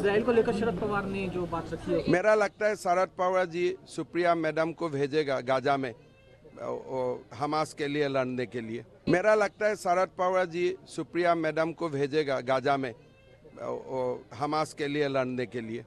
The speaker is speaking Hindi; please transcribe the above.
इसराइल को लेकर शरद पवार ने जो बात रखी है। मेरा लगता है शरद पवार जी सुप्रिया मैडम को भेजेगा गाजा में हमास के लिए, लड़ने के लिए। मेरा लगता है शरद पवार जी सुप्रिया मैडम को भेजेगा गाजा में हमास के लिए, लड़ने के लिए।